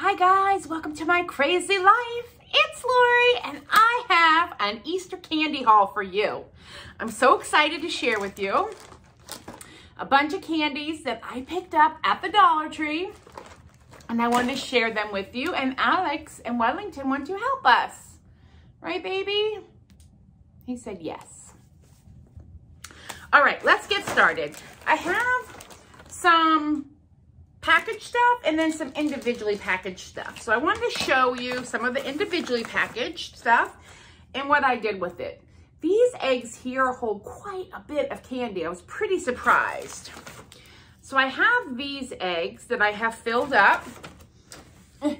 Hi guys, welcome to my crazy life. It's Lori and I have an Easter candy haul for you. I'm so excited to share with you a bunch of candies that I picked up at the Dollar Tree and I wanted to share them with you and Alex and Wellington want to help us. Right, baby? He said yes. All right, let's get started. I have some packaged stuff and then some individually packaged stuff. So I wanted to show you some of the individually packaged stuff and what I did with it. These eggs here hold quite a bit of candy. I was pretty surprised. So I have these eggs that I have filled up. I'm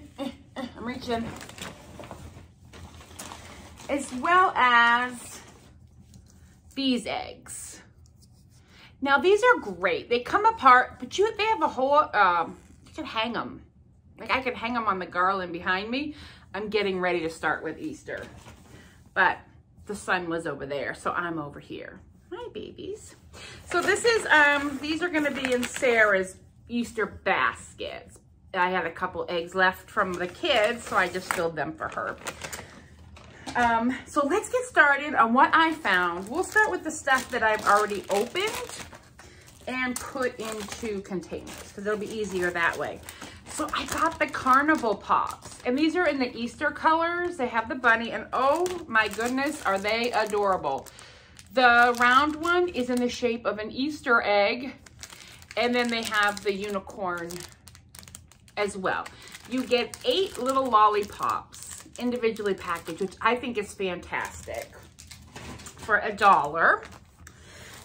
reaching. As well as these eggs. Now these are great. They come apart, but you they have a whole, um, you can hang them. Like I could hang them on the garland behind me. I'm getting ready to start with Easter. But the sun was over there, so I'm over here. Hi, babies. So this is, um, these are gonna be in Sarah's Easter baskets. I had a couple eggs left from the kids, so I just filled them for her. Um, so let's get started on what I found. We'll start with the stuff that I've already opened and put into containers because it'll be easier that way. So I got the Carnival Pops and these are in the Easter colors. They have the bunny and oh my goodness, are they adorable. The round one is in the shape of an Easter egg and then they have the unicorn as well. You get eight little lollipops individually packaged, which I think is fantastic for a dollar.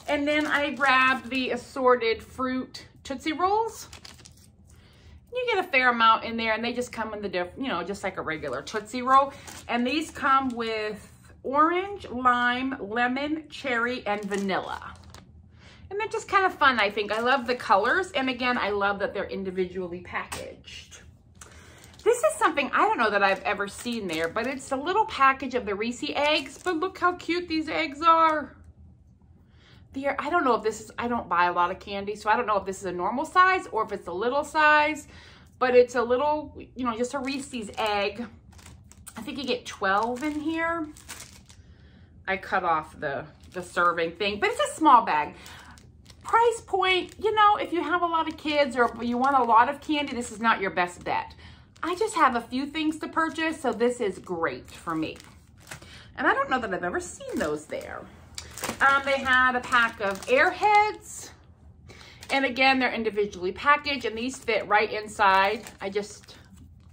And then I grabbed the assorted fruit Tootsie Rolls. You get a fair amount in there and they just come in the, diff you know, just like a regular Tootsie Roll. And these come with orange, lime, lemon, cherry, and vanilla. And they're just kind of fun, I think. I love the colors. And again, I love that they're individually packaged. This is something I don't know that I've ever seen there, but it's a little package of the Reese eggs. But look how cute these eggs are. They're, I don't know if this is, I don't buy a lot of candy, so I don't know if this is a normal size or if it's a little size, but it's a little, you know, just a Reese's egg. I think you get 12 in here. I cut off the, the serving thing, but it's a small bag. Price point, you know, if you have a lot of kids or you want a lot of candy, this is not your best bet. I just have a few things to purchase, so this is great for me. And I don't know that I've ever seen those there. Um, they had a pack of Airheads. And again, they're individually packaged and these fit right inside. I just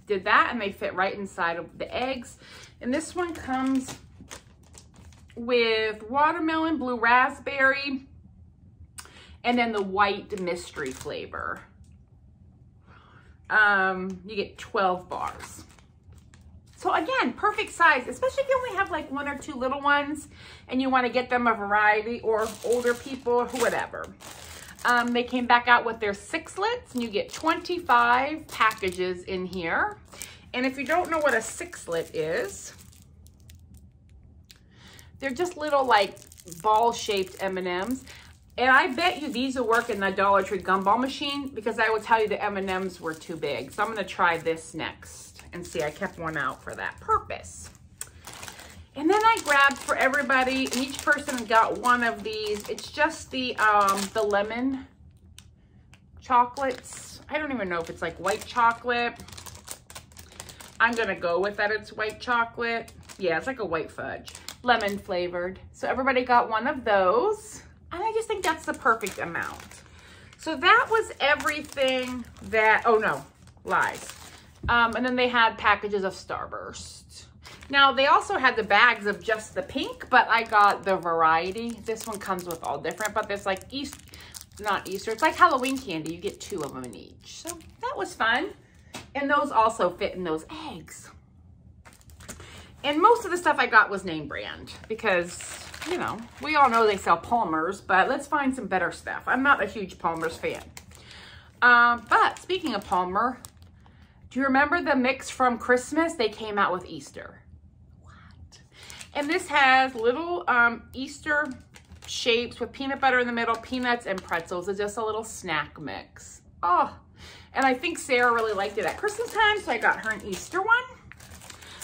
did that and they fit right inside of the eggs. And this one comes with watermelon, blue raspberry, and then the white mystery flavor. Um, you get 12 bars. So again, perfect size, especially if you only have like one or two little ones and you want to get them a variety or older people whatever. Um, they came back out with their sixlets and you get 25 packages in here. And if you don't know what a sixlet is, they're just little like ball shaped M&Ms. And I bet you these will work in the Dollar Tree gumball machine because I will tell you the M&Ms were too big. So I'm to try this next and see. I kept one out for that purpose. And then I grabbed for everybody, and each person got one of these. It's just the, um, the lemon chocolates. I don't even know if it's like white chocolate. I'm to go with that it's white chocolate. Yeah, it's like a white fudge. Lemon flavored. So everybody got one of those. And I just think that's the perfect amount. So that was everything that, oh no, lies. Um, and then they had packages of Starburst. Now, they also had the bags of just the pink, but I got the variety. This one comes with all different, but there's like East, not Easter, it's like Halloween candy. You get two of them in each. So that was fun. And those also fit in those eggs. And most of the stuff I got was name brand because you know, we all know they sell Palmer's, but let's find some better stuff. I'm not a huge Palmer's fan. Um, but speaking of Palmer, do you remember the mix from Christmas? They came out with Easter. What? And this has little um, Easter shapes with peanut butter in the middle, peanuts and pretzels. It's just a little snack mix. Oh, And I think Sarah really liked it at Christmas time, so I got her an Easter one.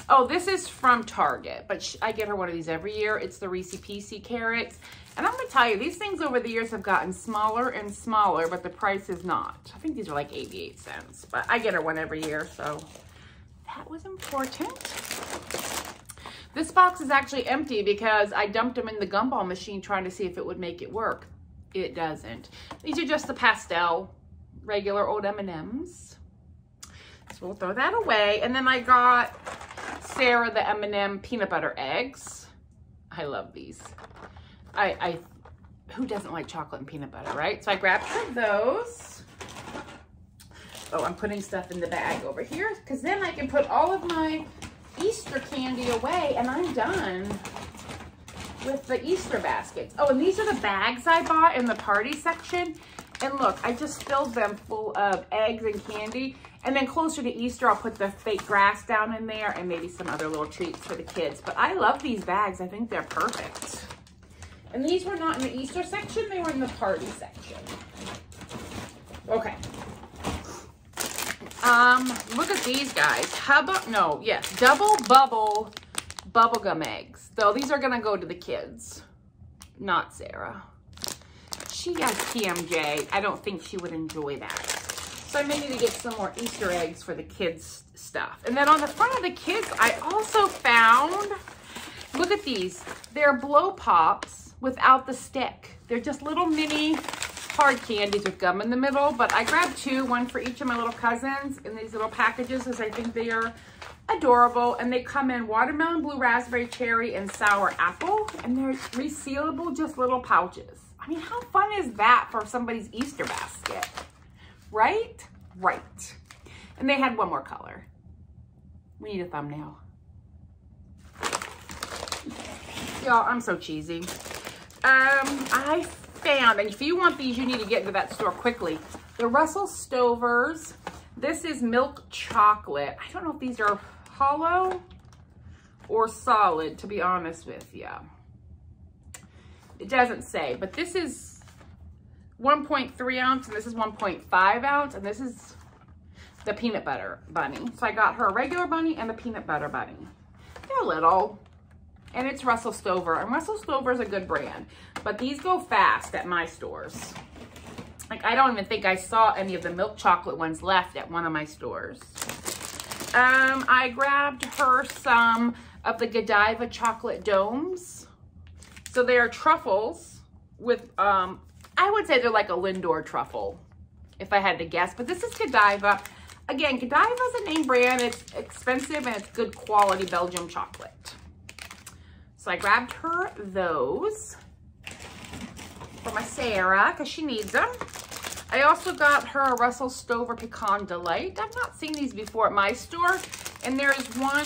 Oh, this is from Target, but I get her one of these every year. It's the Reese Pieces carrots. And I'm gonna tell you, these things over the years have gotten smaller and smaller, but the price is not. I think these are like 88 cents, but I get her one every year, so that was important. This box is actually empty because I dumped them in the gumball machine trying to see if it would make it work. It doesn't. These are just the pastel, regular old M&Ms. So we'll throw that away. And then I got Sarah the M&M peanut butter eggs. I love these. I, I, who doesn't like chocolate and peanut butter, right? So I grabbed her those. Oh, I'm putting stuff in the bag over here because then I can put all of my Easter candy away and I'm done with the Easter baskets. Oh, and these are the bags I bought in the party section. And look, I just filled them full of eggs and candy. And then closer to Easter, I'll put the fake grass down in there and maybe some other little treats for the kids. But I love these bags. I think they're perfect. And these were not in the Easter section. They were in the party section. Okay. Um, look at these guys. Hubba, no, yes, Dubble Bubble bubblegum eggs. Though these are gonna go to the kids, not Sarah. She has TMJ. I don't think she would enjoy that. So I may need to get some more Easter eggs for the kids stuff. And then on the front of the kids, I also found, look at these. They're blow pops without the stick. They're just little mini hard candies with gum in the middle, but I grabbed two, one for each of my little cousins in these little packages because I think they are adorable. And they come in watermelon, blue raspberry, cherry, and sour apple. And they're resealable, just little pouches. I mean, how fun is that for somebody's Easter basket? Right? Right. And they had one more color. We need a thumbnail. Y'all, I'm so cheesy. Um, I found, and if you want these, you need to get into that store quickly. The Russell Stovers. This is milk chocolate. I don't know if these are hollow or solid, to be honest with you. It doesn't say, but this is 1.3 ounce, and this is 1.5 ounce, and this is the peanut butter bunny. So I got her a regular bunny and the peanut butter bunny. They're little and it's Russell Stover. And Russell Stover is a good brand, but these go fast at my stores. Like, I don't even think I saw any of the milk chocolate ones left at one of my stores. Um, I grabbed her some of the Godiva chocolate domes. So they are truffles with, um, I would say they're like a Lindor truffle, if I had to guess. But this is Godiva. Again, Godiva is a name brand. It's expensive and it's good quality Belgium chocolate. So I grabbed her those for my Sarah because she needs them. I also got her a Russell Stover Pecan Delight. I've not seen these before at my store. And there is one,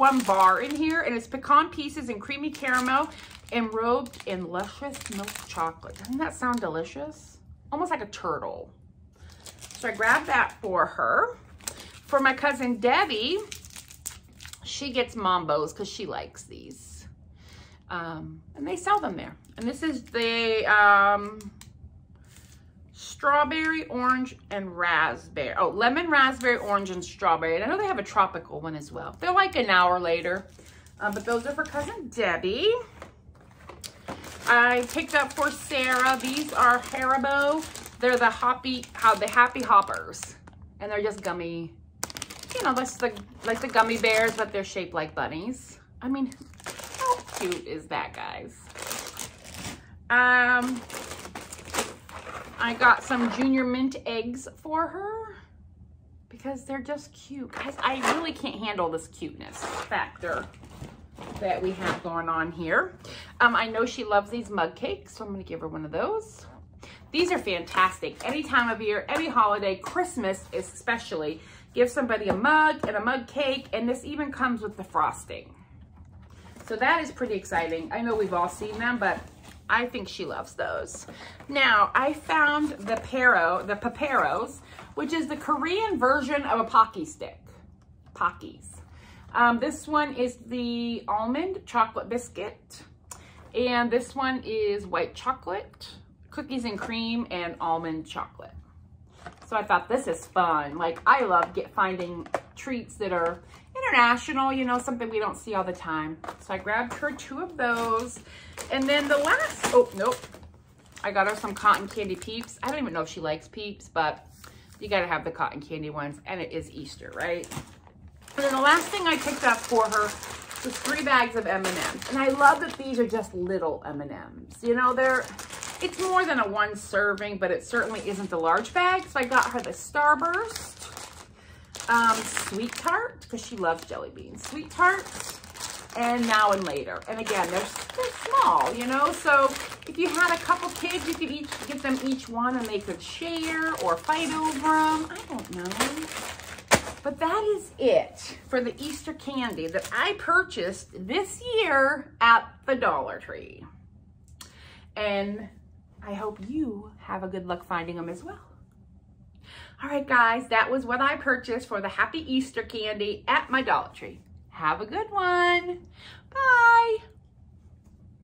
one bar in here and it's pecan pieces and creamy caramel enrobed in luscious milk chocolate. Doesn't that sound delicious? Almost like a turtle. So I grabbed that for her. For my cousin Debbie, she gets Mambas because she likes these. Um, and they sell them there. And this is the um, strawberry, orange, and raspberry. Oh, lemon, raspberry, orange, and strawberry. And I know they have a tropical one as well. They're like an hour later. Uh, but those are for Cousin Debbie. I picked up for Sarah. These are Haribo. They're the hoppy, how the happy hoppers. And they're just gummy, you know, that's the like the gummy bears, but they're shaped like bunnies. I mean, cute is that, guys? Um, I got some Junior Mint eggs for her because they're just cute. Guys, I really can't handle this cuteness factor that we have going on here. Um, I know she loves these mug cakes, so I'm going to give her one of those. These are fantastic. Any time of year, any holiday, Christmas especially, give somebody a mug and a mug cake, and this even comes with the frosting. So that is pretty exciting. I know we've all seen them, but I think she loves those. Now, I found the Pero, the Peperos, which is the Korean version of a Pocky stick. Pockies. Um, this one is the almond chocolate biscuit. And this one is white chocolate, cookies and cream, and almond chocolate. So I thought this is fun. Like I love get finding treats that are international, you know, something we don't see all the time. So I grabbed her two of those. And then the last, oh, nope. I got her some cotton candy peeps. I don't even know if she likes peeps, but you gotta have the cotton candy ones. And it is Easter, right? And then the last thing I picked up for her was three bags of M&Ms. And I love that these are just little M&Ms. You know, they're, it's more than a one serving, but it certainly isn't the large bag. So I got her the Starburst um, Sweet Tart, because she loves jelly beans. Sweet Tart and Now and Later. And again, they're, they're small, you know? So if you had a couple kids, you could each get them each one and they could share or fight over them. I don't know. But that is it for the Easter candy that I purchased this year at the Dollar Tree. And I hope you have a good luck finding them as well. All right, guys, that was what I purchased for the Happy Easter candy at my Dollar Tree. Have a good one. Bye.